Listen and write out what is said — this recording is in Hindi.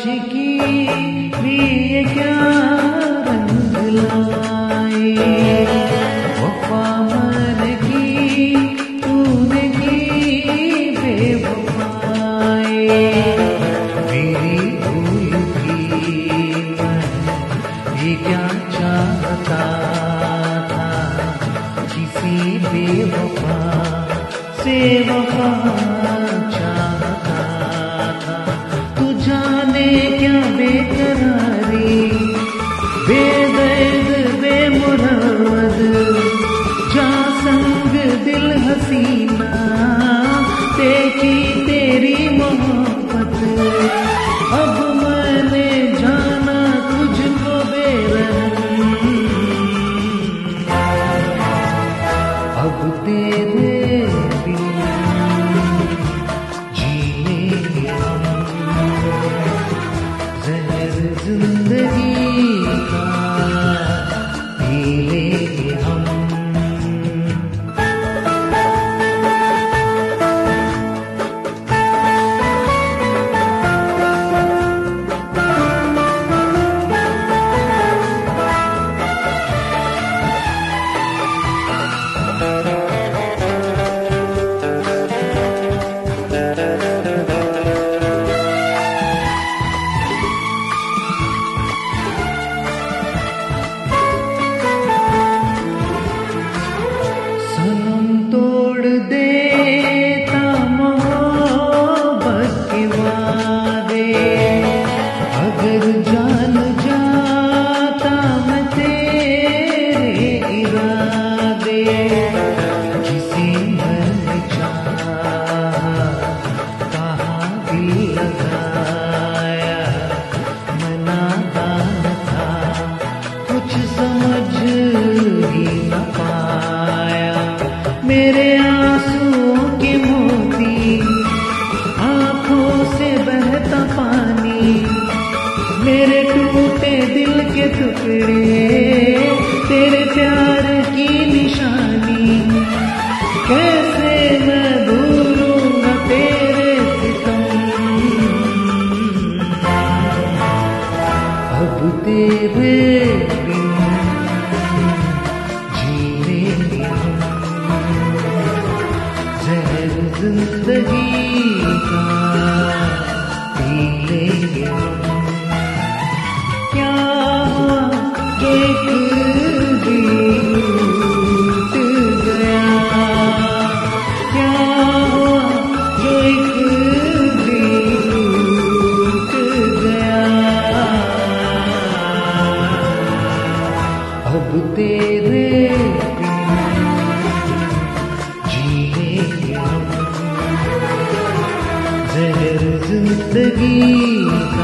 आशिकी भी ये क्या रंग लाए? वफा मन की तूने की बेवफाए मेरी भूल की ये क्या चाहता था? किसी बेवफा से वफा चाहता ज़िंदगी मेरे आंसुओं के मोती, आँखों से बहता पानी, मेरे टूटे दिल के टुकड़े, तेरे प्यार की निशानी। कैसे मैं भूलूँगा तेरे सितम अब तेरे अब तेरे जीने जहर ज़िंदगी